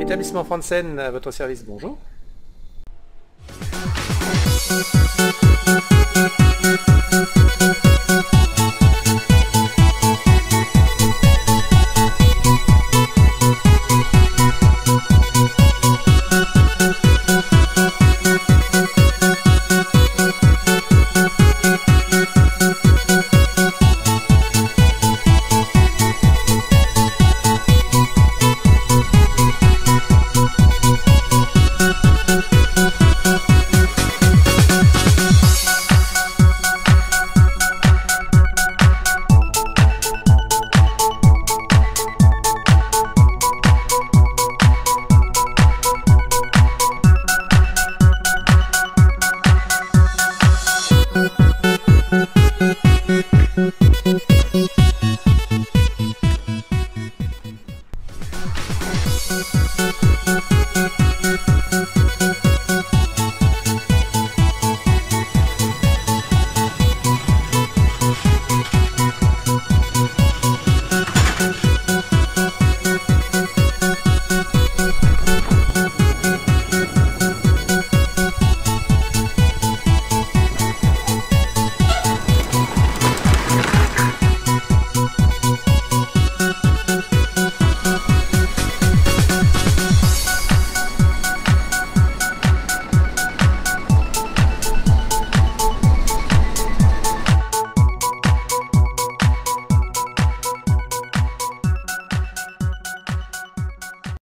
Établissement Franzen à votre service, bonjour.